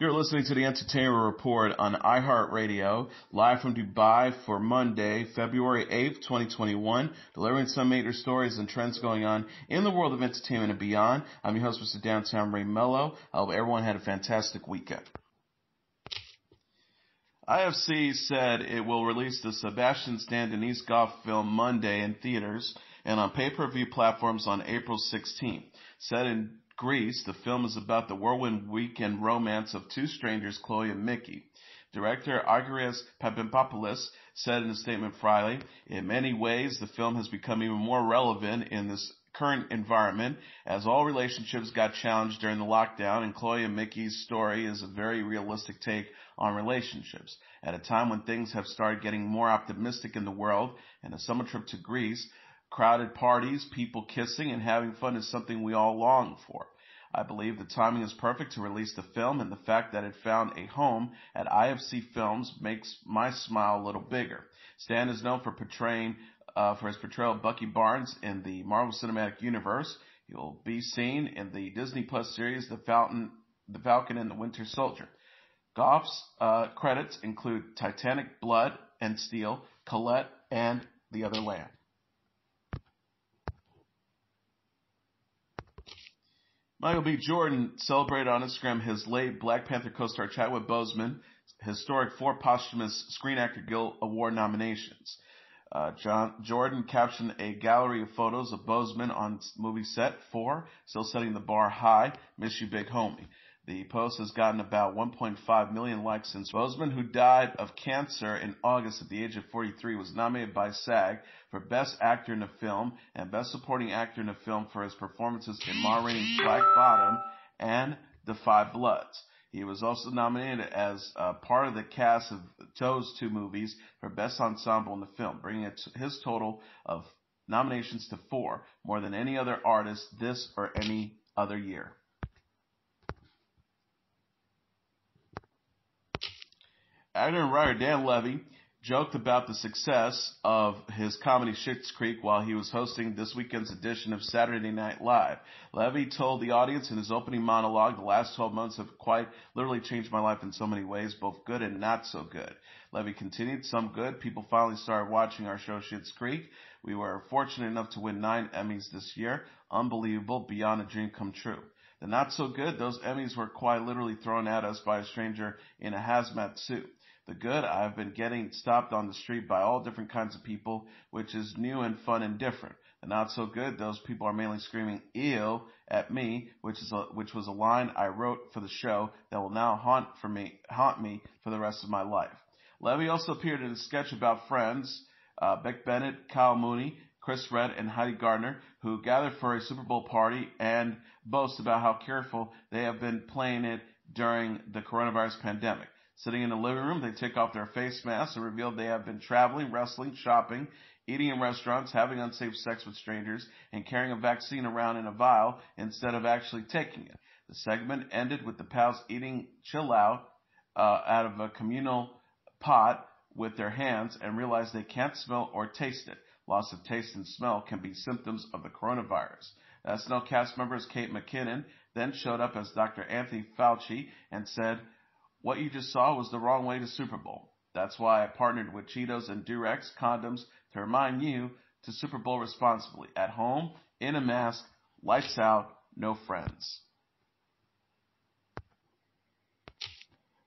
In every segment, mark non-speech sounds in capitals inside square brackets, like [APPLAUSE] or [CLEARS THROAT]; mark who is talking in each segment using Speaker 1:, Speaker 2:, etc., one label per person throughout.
Speaker 1: You're listening to the Entertainment Report on iHeartRadio, live from Dubai for Monday, February 8th, 2021, delivering some major stories and trends going on in the world of entertainment and beyond. I'm your host, Mr. Downtown Ray Melo. I hope everyone had a fantastic weekend. IFC said it will release the Sebastian Stan Denise Gough film Monday in theaters and on pay-per-view platforms on April 16th. Set in Greece, the film is about the whirlwind weekend romance of two strangers, Chloe and Mickey. Director Argyris Papadopoulos said in a statement Friday, in many ways, the film has become even more relevant in this current environment as all relationships got challenged during the lockdown and Chloe and Mickey's story is a very realistic take on relationships. At a time when things have started getting more optimistic in the world and a summer trip to Greece, Crowded parties, people kissing, and having fun is something we all long for. I believe the timing is perfect to release the film, and the fact that it found a home at IFC Films makes my smile a little bigger. Stan is known for portraying uh, for his portrayal of Bucky Barnes in the Marvel Cinematic Universe. He will be seen in the Disney Plus series The Falcon, The Falcon and the Winter Soldier. Gough's uh, credits include Titanic, Blood and Steel, Colette, and The Other Land. Michael B. Jordan celebrated on Instagram his late Black Panther co-star Chadwick Boseman historic four posthumous Screen Actor Guild Award nominations. Uh, John, Jordan captioned a gallery of photos of Boseman on movie set four, still setting the bar high. Miss you, big homie. The post has gotten about 1.5 million likes since Boseman, who died of cancer in August at the age of 43, was nominated by SAG for Best Actor in a Film and Best Supporting Actor in a Film for his performances in Ma Rainey's Black Bottom and The Five Bloods. He was also nominated as uh, part of the cast of those two movies for Best Ensemble in the film, bringing his total of nominations to four, more than any other artist this or any other year. And writer Dan Levy joked about the success of his comedy Schitt's Creek while he was hosting this weekend's edition of Saturday Night Live. Levy told the audience in his opening monologue, the last 12 months have quite literally changed my life in so many ways, both good and not so good. Levy continued, some good. People finally started watching our show Schitt's Creek. We were fortunate enough to win nine Emmys this year. Unbelievable, beyond a dream come true. The not so good, those Emmys were quite literally thrown at us by a stranger in a hazmat suit. The good, I've been getting stopped on the street by all different kinds of people, which is new and fun and different. The not so good, those people are mainly screaming "ew" at me, which is a, which was a line I wrote for the show that will now haunt for me haunt me for the rest of my life. Levy also appeared in a sketch about friends, uh, Beck Bennett, Kyle Mooney, Chris Redd, and Heidi Gardner, who gathered for a Super Bowl party and boast about how careful they have been playing it during the coronavirus pandemic. Sitting in the living room, they take off their face masks and reveal they have been traveling, wrestling, shopping, eating in restaurants, having unsafe sex with strangers, and carrying a vaccine around in a vial instead of actually taking it. The segment ended with the pals eating chill out uh, out of a communal pot with their hands and realize they can't smell or taste it. Loss of taste and smell can be symptoms of the coronavirus. Uh, SNL cast members Kate McKinnon then showed up as Dr. Anthony Fauci and said, what you just saw was the wrong way to Super Bowl. That's why I partnered with Cheetos and Durex condoms to remind you to Super Bowl responsibly. At home, in a mask, lights out, no friends.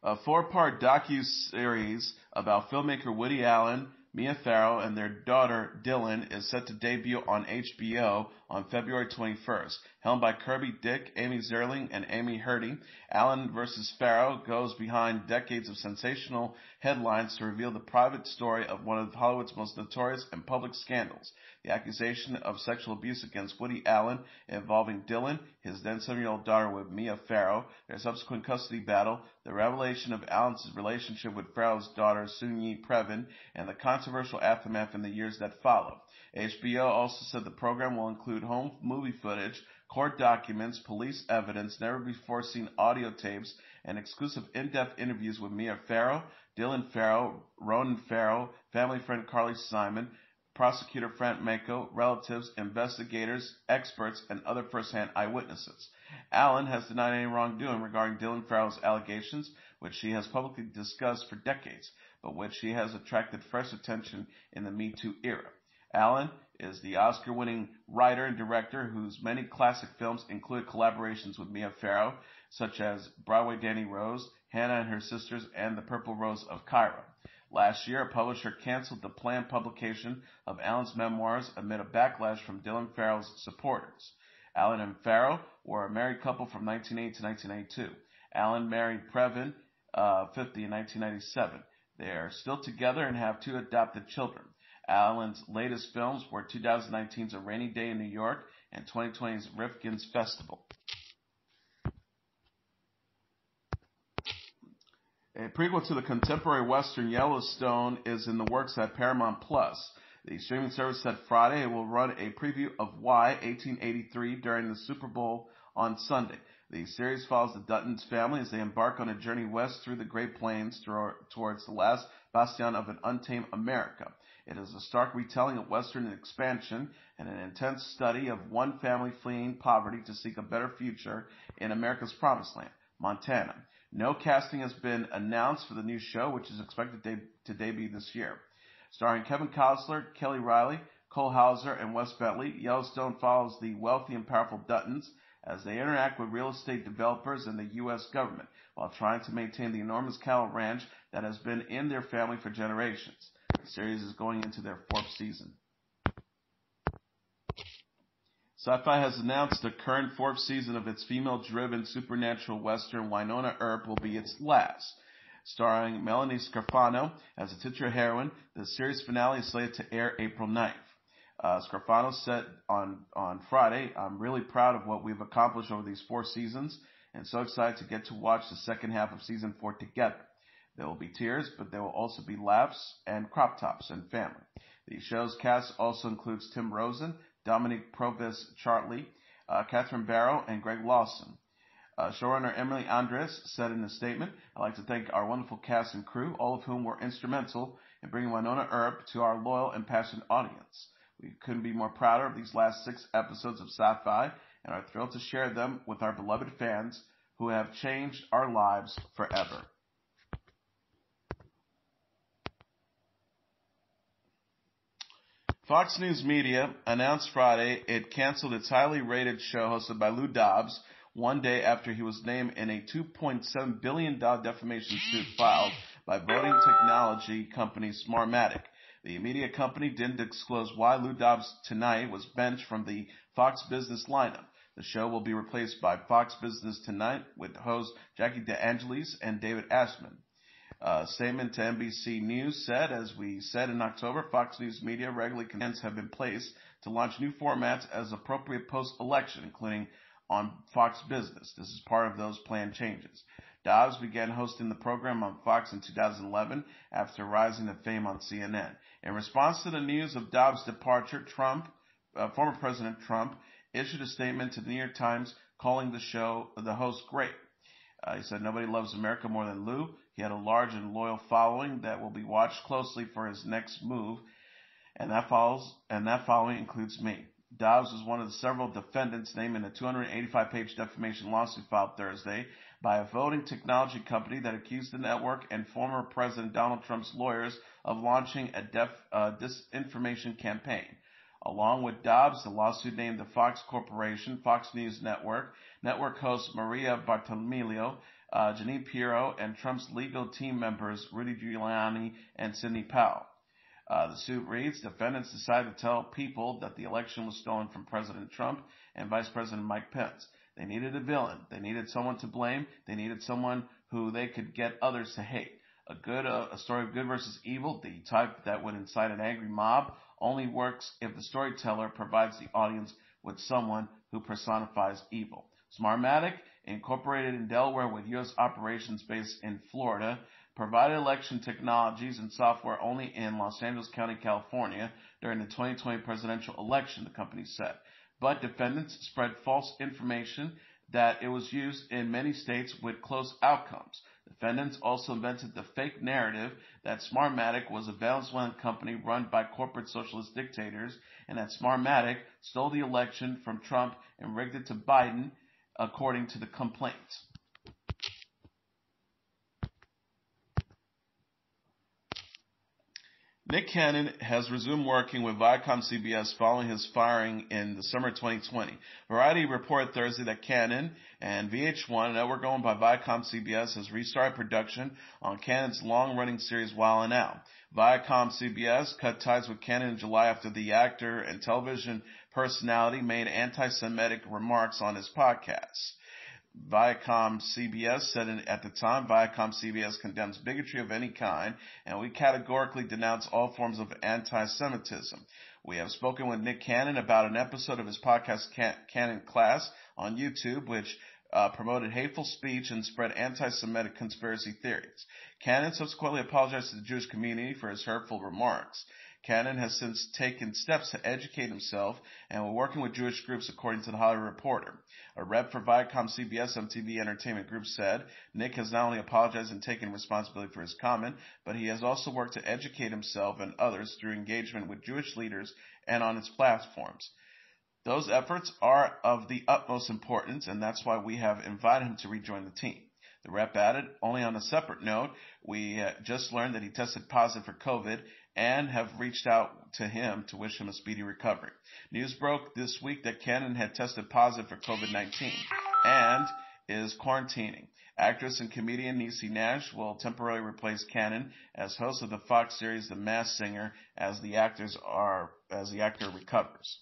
Speaker 1: A four-part docu-series about filmmaker Woody Allen Mia Farrow and their daughter Dylan is set to debut on HBO on February 21st. Helmed by Kirby Dick, Amy Ziering, and Amy Herdy, Allen vs. Farrow goes behind decades of sensational headlines to reveal the private story of one of Hollywood's most notorious and public scandals. The accusation of sexual abuse against Woody Allen involving Dylan, his then seven-year-old daughter with Mia Farrow, their subsequent custody battle, the revelation of Allen's relationship with Farrow's daughter Soon-Yi Previn, and the controversial aftermath in the years that followed. HBO also said the program will include home movie footage, court documents, police evidence, never before seen audio tapes, and exclusive in-depth interviews with Mia Farrow, Dylan Farrow, Ronan Farrow, family friend Carly Simon, prosecutor Frank Maco, relatives, investigators, experts, and other first-hand eyewitnesses. Allen has denied any wrongdoing regarding Dylan Farrow's allegations, which she has publicly discussed for decades, but which she has attracted fresh attention in the Me Too era. Allen is the Oscar-winning writer and director whose many classic films include collaborations with Mia Farrow, such as Broadway Danny Rose, Hannah and Her Sisters, and The Purple Rose of Cairo. Last year, a publisher canceled the planned publication of Allen's memoirs amid a backlash from Dylan Farrow's supporters. Allen and Farrow were a married couple from 1980 to 1992. Allen married Previn, uh, 50 in 1997. They are still together and have two adopted children. Allen's latest films were 2019's A Rainy Day in New York and 2020's Rifkin's Festival. A prequel to the contemporary western Yellowstone is in the works at Paramount Plus. The streaming service said Friday it will run a preview of Y 1883 during the Super Bowl on Sunday. The series follows the Duttons family as they embark on a journey west through the Great Plains towards the last bastion of an untamed America. It is a stark retelling of Western expansion and an intense study of one family fleeing poverty to seek a better future in America's promised land, Montana. No casting has been announced for the new show, which is expected to debut this year. Starring Kevin Costner, Kelly Reilly, Cole Hauser, and Wes Bentley, Yellowstone follows the wealthy and powerful Duttons as they interact with real estate developers and the U.S. government while trying to maintain the enormous cattle ranch that has been in their family for generations. The series is going into their fourth season. Syfy has announced the current fourth season of its female-driven supernatural western Wynonna Earp will be its last. Starring Melanie Scrofano as a titular heroine, the series finale is slated to air April 9th. Uh, Scrofano said on, on Friday, I'm really proud of what we've accomplished over these four seasons and so excited to get to watch the second half of season four together. There will be tears, but there will also be laughs and crop tops and family. The show's cast also includes Tim Rozon, Dominique Provost-Chalkley, uh, Katherine Barrell, and Greg Lawson. Uh, showrunner Emily Andras said in a statement, I'd like to thank our wonderful cast and crew, all of whom were instrumental in bringing Wynonna Earp to our loyal and passionate audience. We couldn't be more prouder of these last six episodes of Syfy and are thrilled to share them with our beloved fans who have changed our lives forever. Fox News Media announced Friday it canceled its highly rated show hosted by Lou Dobbs one day after he was named in a $2.7 billion defamation suit filed by voting technology company Smartmatic. The media company didn't disclose why Lou Dobbs tonight was benched from the Fox Business lineup. The show will be replaced by Fox Business Tonight with host Jackie DeAngelis and David Asman. A statement to NBC News said, as we said in October, Fox News Media regularly commands have been placed to launch new formats as appropriate post-election, including on Fox Business. This is part of those planned changes. Dobbs began hosting the program on Fox in 2011 after rising to fame on CNN. In response to the news of Dobbs' departure, Trump, uh, former President Trump, issued a statement to the New York Times calling the show, the host, great. Uh, he said, nobody loves America more than Lou. He had a large and loyal following that will be watched closely for his next move, and that follows, and that following includes me. Dobbs was one of the several defendants named in a 285-page defamation lawsuit filed Thursday by a voting technology company that accused the network and former President Donald Trump's lawyers of launching a def, uh, disinformation campaign. Along with Dobbs, the lawsuit named the Fox Corporation, Fox News Network, network host Maria Bartiromo, uh, Jeanine Pirro, and Trump's legal team members Rudy Giuliani and Sidney Powell. Uh, the suit reads, defendants decided to tell people that the election was stolen from President Trump and Vice President Mike Pence. They needed a villain. They needed someone to blame. They needed someone who they could get others to hate. A good, uh, a story of good versus evil, the type that would incite an angry mob, only works if the storyteller provides the audience with someone who personifies evil. Smartmatic incorporated in Delaware with U.S. operations based in Florida, provided election technologies and software only in Los Angeles County, California during the 2020 presidential election, the company said. But defendants spread false information that it was used in many states with close outcomes. Defendants also invented the fake narrative that Smartmatic was a Venezuelan company run by corporate socialist dictators and that Smartmatic stole the election from Trump and rigged it to Biden according to the complaint. Nick Cannon has resumed working with Viacom CBS following his firing in the summer 2020. Variety reported Thursday that Cannon and VH1, a network owned by Viacom CBS, has restarted production on Cannon's long-running series Wild 'N Out. Viacom CBS cut ties with Cannon in July after the actor and television personality made anti-Semitic remarks on his podcast. Viacom CBS said at the time, Viacom CBS condemns bigotry of any kind, and we categorically denounce all forms of anti-Semitism. We have spoken with Nick Cannon about an episode of his podcast, Cannon Class, on YouTube, which uh, promoted hateful speech and spread anti-Semitic conspiracy theories. Cannon subsequently apologized to the Jewish community for his hurtful remarks. Cannon has since taken steps to educate himself and we're working with Jewish groups according to the Hollywood Reporter. A rep for Viacom CBS MTV Entertainment Group said Nick has not only apologized and taken responsibility for his comment, but he has also worked to educate himself and others through engagement with Jewish leaders and on its platforms. Those efforts are of the utmost importance, and that's why we have invited him to rejoin the team. The rep added, only on a separate note, we uh, just learned that he tested positive for COVID and have reached out to him to wish him a speedy recovery. News broke this week that Cannon had tested positive for COVID-19 and is quarantining. Actress and comedian Niecy Nash will temporarily replace Cannon as host of the Fox series The Masked Singer as the actors are as the actor recovers.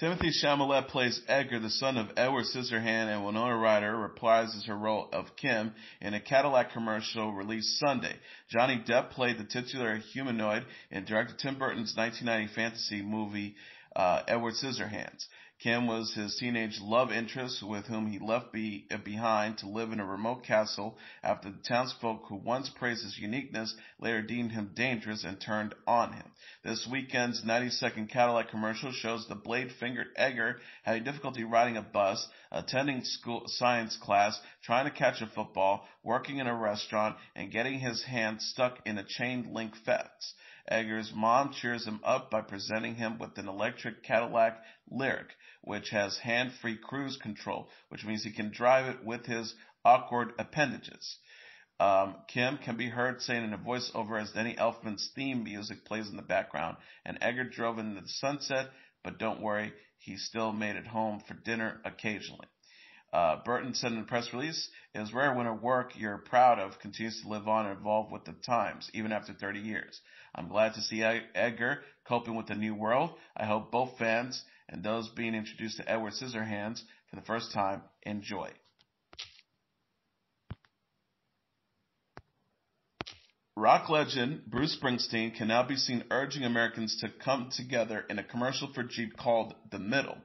Speaker 1: Timothée Chalamet plays Edgar, the son of Edward Scissorhand, and Winona Ryder reprises her role of Kim in a Cadillac commercial released Sunday. Johnny Depp played the titular humanoid in director Tim Burton's 1990 fantasy movie uh, Edward Scissorhands. Kim was his teenage love interest with whom he left be, uh, behind to live in a remote castle after the townsfolk who once praised his uniqueness later deemed him dangerous and turned on him. This weekend's 90 second Cadillac commercial shows the blade fingered Edgar having difficulty riding a bus, attending school science class, trying to catch a football, working in a restaurant, and getting his hand stuck in a chain link fence. Edgar's mom cheers him up by presenting him with an electric Cadillac Lyriq, which has hand-free cruise control, which means he can drive it with his awkward appendages. Um, Kim can be heard saying in a voiceover as Danny Elfman's theme music plays in the background, and Edgar drove into the sunset, but don't worry, he still made it home for dinner occasionally. Uh, Burton said in a press release, it is rare when a work you're proud of continues to live on and evolve with the times, even after 30 years. I'm glad to see Edgar coping with the new world. I hope both fans and those being introduced to Edward Scissorhands for the first time enjoy. Rock legend Bruce Springsteen can now be seen urging Americans to come together in a commercial for Jeep called The Middle.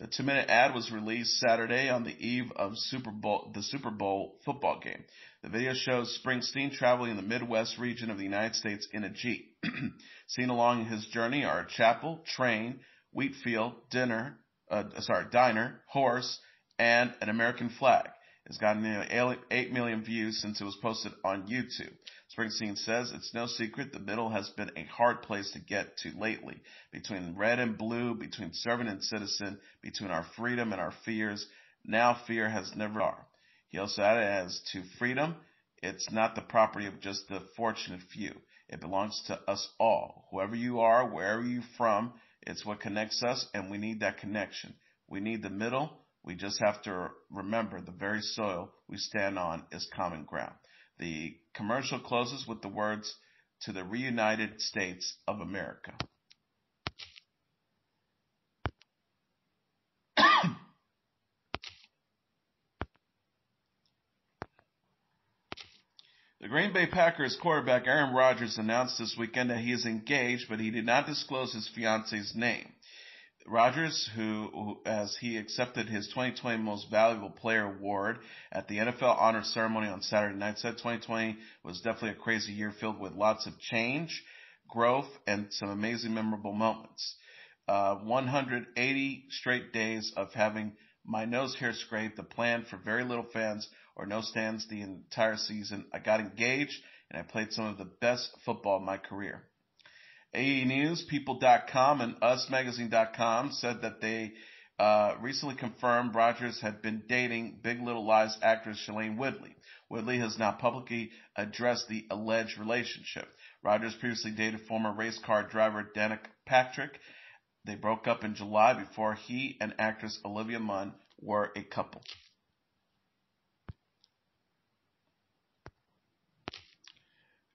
Speaker 1: The two minute ad was released Saturday on the eve of Super Bowl, the Super Bowl football game. The video shows Springsteen traveling in the Midwest region of the United States in a Jeep. [CLEARS THROAT] Seen along his journey are a chapel, train, wheat field, dinner, uh, sorry, diner, horse, and an American flag. It's gotten nearly 8 million views since it was posted on YouTube. Springsteen says it's no secret the middle has been a hard place to get to lately. Between red and blue, between servant and citizen, between our freedom and our fears, now fear has never are. He also added as to freedom, it's not the property of just the fortunate few. It belongs to us all. Whoever you are, wherever you're from, it's what connects us and we need that connection. We need the middle. We just have to remember the very soil we stand on is common ground. The commercial closes with the words, to the reunited states of America. The Green Bay Packers quarterback Aaron Rodgers announced this weekend that he is engaged, but he did not disclose his fiance's name. Rodgers, who, as he accepted his 2020 Most Valuable Player award at the NFL Honor Ceremony on Saturday night, said 2020 was definitely a crazy year filled with lots of change, growth, and some amazing memorable moments. Uh, 180 straight days of having my nose hair scraped, a plan for very little fans or no stands the entire season. I got engaged and I played some of the best football of my career. AE News, People.com, and UsMagazine.com said that they uh, recently confirmed Rodgers had been dating Big Little Lies actress Shailene Woodley. Woodley has now publicly addressed the alleged relationship. Rodgers previously dated former race car driver Danica Patrick. They broke up in July before he and actress Olivia Munn were a couple.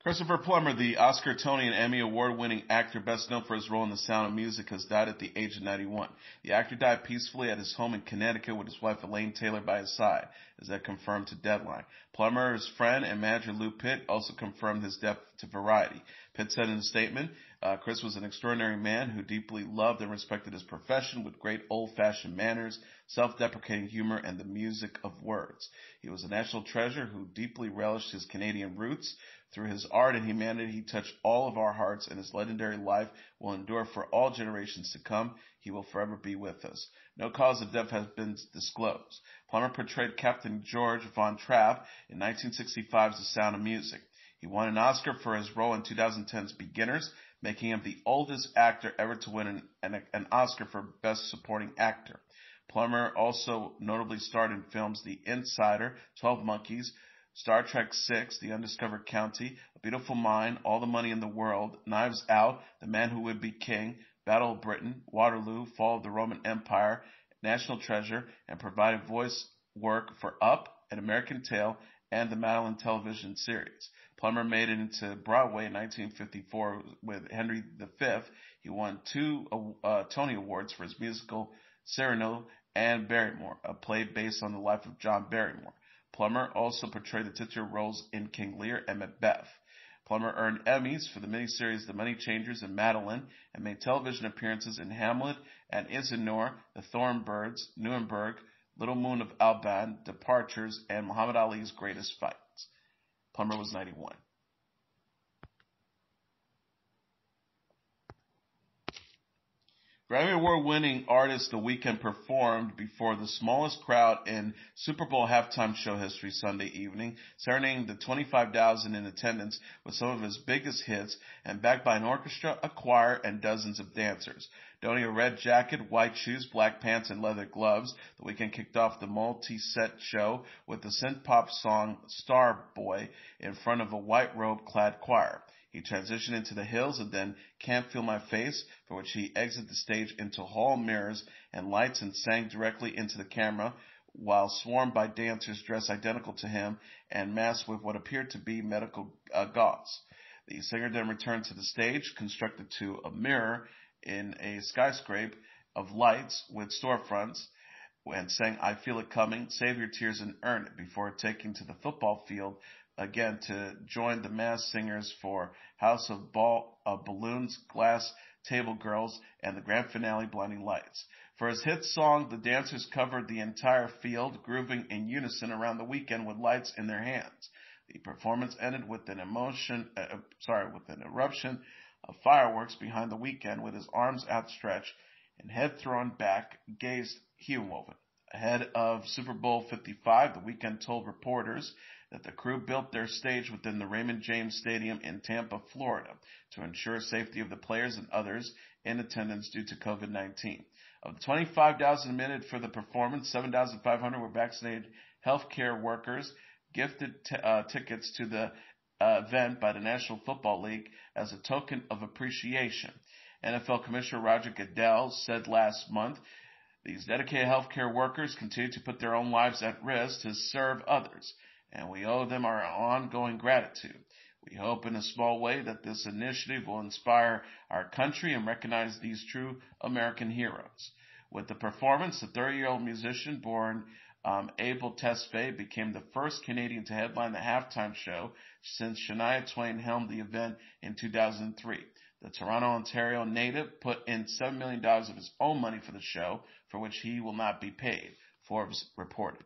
Speaker 1: Christopher Plummer, the Oscar, Tony, and Emmy award winning actor best known for his role in The Sound of Music, has died at the age of 91. The actor died peacefully at his home in Connecticut with his wife Elaine Taylor by his side, as that confirmed to Deadline. Plummer's friend and manager Lou Pitt also confirmed his death to Variety. Pitt said in a statement, uh, Chris was an extraordinary man who deeply loved and respected his profession with great old-fashioned manners, self-deprecating humor, and the music of words. He was a national treasure who deeply relished his Canadian roots, through his art and humanity, he touched all of our hearts, and his legendary life will endure for all generations to come. He will forever be with us. No cause of death has been disclosed. Plummer portrayed Captain George Von Trapp in 1965's The Sound of Music. He won an Oscar for his role in 2010's Beginners, making him the oldest actor ever to win an, an, an Oscar for Best Supporting Actor. Plummer also notably starred in films The Insider, 12 Monkeys, Star Trek VI, The Undiscovered Country, A Beautiful Mind, All the Money in the World, Knives Out, The Man Who Would Be King, Battle of Britain, Waterloo, Fall of the Roman Empire, National Treasure, and provided voice work for Up, An American Tail, and the Madeline television series. Plummer made it into Broadway in 1954 with Henry V. He won two uh, Tony Awards for his musical Cyrano and Barrymore, a play based on the life of John Barrymore. Plummer also portrayed the titular roles in King Lear and Macbeth. Plummer earned Emmys for the miniseries The Money Changers and Madeline and made television appearances in Hamlet and Elsinore, The Thorn Birds, Nuremberg, Little Moon of Alban, Departures, and Muhammad Ali's Greatest Fights. Plummer was 91. Grammy Award winning artist The Weeknd performed before the smallest crowd in Super Bowl halftime show history Sunday evening, serenading the 25,000 in attendance with some of his biggest hits and backed by an orchestra, a choir, and dozens of dancers. Donning a red jacket, white shoes, black pants, and leather gloves, The Weeknd kicked off the multi-set show with the synth pop song Star Boy in front of a white robe clad choir. He transitioned into the hills and then Can't Feel My Face, for which he exited the stage into hall mirrors and lights and sang directly into the camera while swarmed by dancers dressed identical to him and masked with what appeared to be medical uh, gauze. The singer then returned to the stage, constructed to a mirror in a skyscraper of lights with storefronts, and sang I Feel It Coming, Save Your Tears and Earn It before taking to the football field again to join the mass singers for House of Ball Balloons, Glass Table Girls, and the grand finale Blinding Lights. For his hit song, the dancers covered the entire field, grooving in unison around the Weeknd with lights in their hands. The performance ended with an emotion, uh, uh sorry, with an eruption of fireworks behind the Weeknd with his arms outstretched and head thrown back, gazed heel-woven. Ahead of Super Bowl 55, the Weeknd told reporters that the crew built their stage within the Raymond James Stadium in Tampa, Florida to ensure safety of the players and others in attendance due to COVID-19. Of the 25,000 admitted for the performance, 7,500 were vaccinated healthcare workers, gifted t- uh, tickets to the uh, event by the National Football League as a token of appreciation. NFL Commissioner Roger Goodell said last month these dedicated healthcare workers continue to put their own lives at risk to serve others and we owe them our ongoing gratitude. We hope in a small way that this initiative will inspire our country and recognize these true American heroes. With the performance, the 30 year old musician born um, Abel Tesfaye became the first Canadian to headline the halftime show since Shania Twain helmed the event in 2003. The Toronto, Ontario native put in $7 million of his own money for the show, for which he will not be paid, Forbes reported.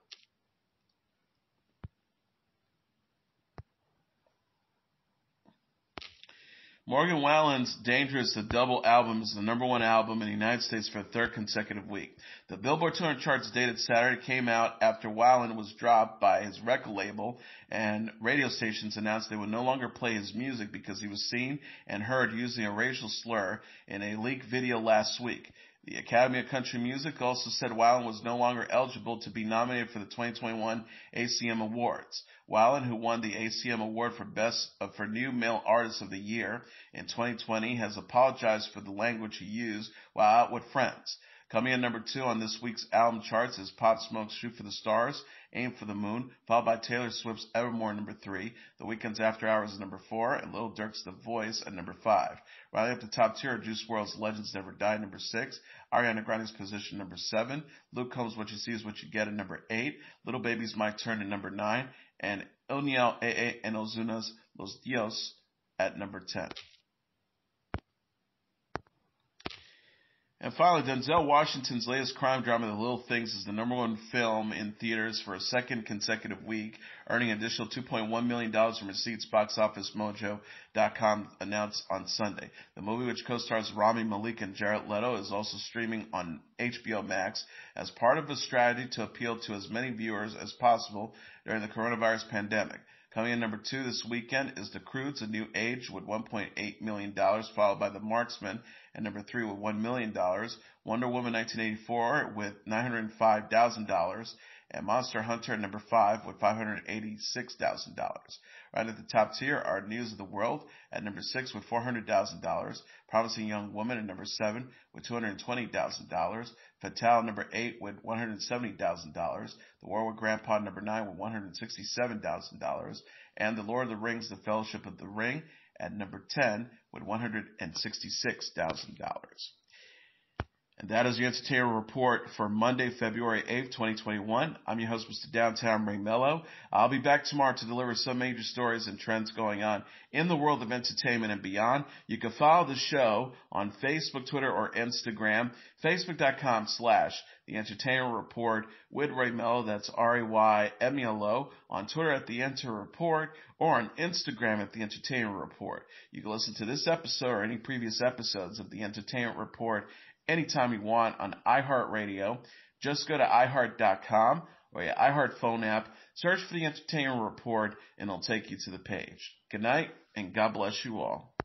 Speaker 1: Morgan Wallen's Dangerous, the double album, is the number one album in the United States for a third consecutive week. The Billboard 200 charts dated Saturday came out after Wallen was dropped by his record label and radio stations announced they would no longer play his music because he was seen and heard using a racial slur in a leaked video last week. The Academy of Country Music also said Wallen was no longer eligible to be nominated for the 2021 ACM Awards. Wallen, who won the ACM Award for Best uh, for New Male Artist of the Year in 2020, has apologized for the language he used while out with friends. Coming in number two on this week's album charts is Pop Smoke's Shoot for the Stars, Aim for the Moon, followed by Taylor Swift's Evermore number three, The Weeknd's After Hours is number four, and Lil Durk's The Voice at number five. Rounding up the top tier are Juice WRLD's Legends Never Die number six, Ariana Grande's Position number seven, Luke Combs' What You See Is What You Get at number eight, Little Baby's My Turn at number nine, and Anuel A.A. and Ozuna's Los Dios at number 10. And finally, Denzel Washington's latest crime drama, The Little Things, is the number one film in theaters for a second consecutive week, earning an additional $2.1 million from receipts, BoxOfficeMojo.com announced on Sunday. The movie, which co-stars Rami Malek and Jared Leto, is also streaming on HBO Max as part of a strategy to appeal to as many viewers as possible during the coronavirus pandemic. Coming in number two this weekend is The Croods, A New Age with $1.8 million, followed by The Marksman at number three with $1 million, Wonder Woman 1984 with $905,000, and Monster Hunter number five with $586,000. Right at the top tier are News of the World at number six with $400,000, Promising Young Woman at number seven with $220,000, Fatale number eight with $170,000, The War with Grandpa number nine with $167,000, and The Lord of the Rings, The Fellowship of the Ring at number 10 with $166,000. And that is your entertainment report for Monday, February 8th, 2021. I'm your host, Mr. Downtown Ray Melo. I'll be back tomorrow to deliver some major stories and trends going on in the world of entertainment and beyond. You can follow the show on Facebook, Twitter, or Instagram. Facebook.com slash The Entertainment Report with Ray Melo. That's R-A-Y-M-E-L-O. On Twitter at The Enter Report or on Instagram at The Entertainment Report. You can listen to this episode or any previous episodes of The Entertainment Report anytime you want on iHeartRadio. Just go to iHeart.com or your iHeart phone app, search for the Entertainment Report, and it'll take you to the page. Good night, and God bless you all.